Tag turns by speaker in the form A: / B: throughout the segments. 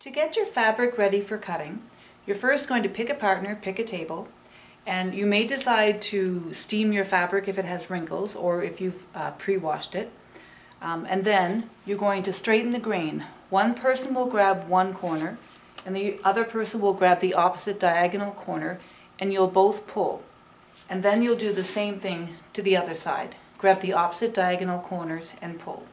A: To get your fabric ready for cutting, you're first going to pick a partner, pick a table, and you may decide to steam your fabric if it has wrinkles or if you've uh, pre-washed it. Um, and then you're going to straighten the grain. One person will grab one corner and the other person will grab the opposite diagonal corner and you'll both pull. And then you'll do the same thing to the other side. Grab the opposite diagonal corners and pull.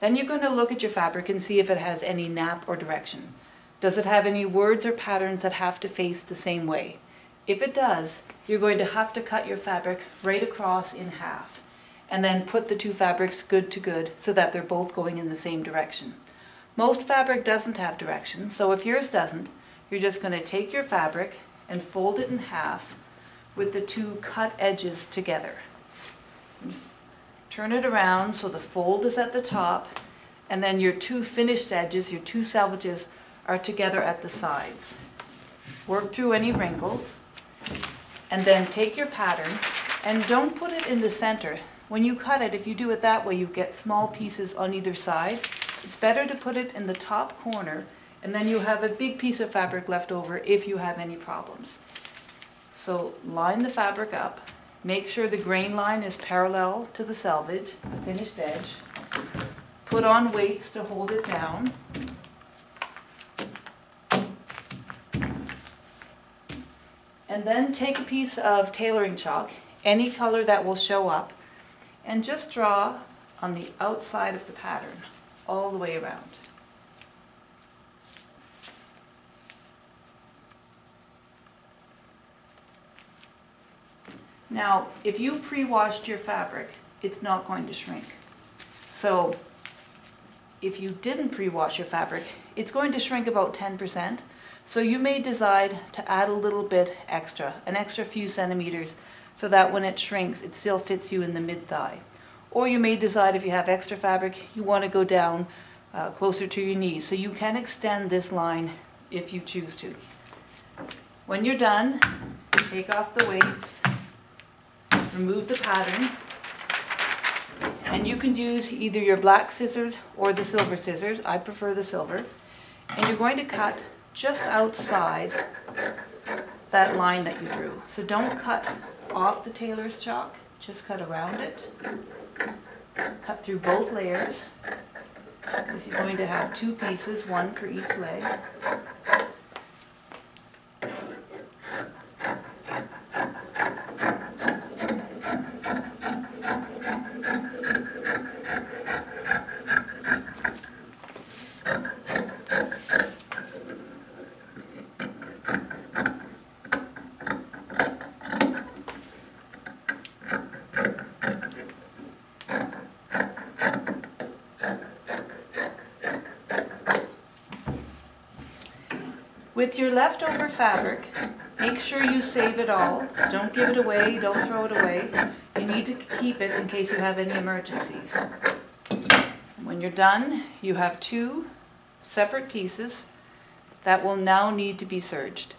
A: Then you're going to look at your fabric and see if it has any nap or direction. Does it have any words or patterns that have to face the same way? If it does, you're going to have to cut your fabric right across in half and then put the two fabrics good to good so that they're both going in the same direction. Most fabric doesn't have direction, so if yours doesn't, you're just going to take your fabric and fold it in half with the two cut edges together. Turn it around so the fold is at the top and then your two finished edges, your two selvages, are together at the sides. Work through any wrinkles and then take your pattern and don't put it in the center. When you cut it, if you do it that way, you get small pieces on either side. It's better to put it in the top corner and then you have a big piece of fabric left over if you have any problems. So line the fabric up Make sure the grain line is parallel to the selvage, the finished edge. Put on weights to hold it down. And then take a piece of tailoring chalk, any color that will show up, and just draw on the outside of the pattern all the way around. Now, if you pre-washed your fabric, it's not going to shrink. So if you didn't pre-wash your fabric, it's going to shrink about 10%. So you may decide to add a little bit extra, an extra few centimeters, so that when it shrinks, it still fits you in the mid-thigh. Or you may decide if you have extra fabric, you want to go down uh, closer to your knees. So you can extend this line if you choose to. When you're done, take off the weights remove the pattern, and you can use either your black scissors or the silver scissors. I prefer the silver. And you're going to cut just outside that line that you drew. So don't cut off the tailor's chalk, just cut around it. Cut through both layers, because you're going to have two pieces, one for each leg. With your leftover fabric, make sure you save it all. Don't give it away, don't throw it away. You need to keep it in case you have any emergencies. When you're done, you have two separate pieces that will now need to be serged.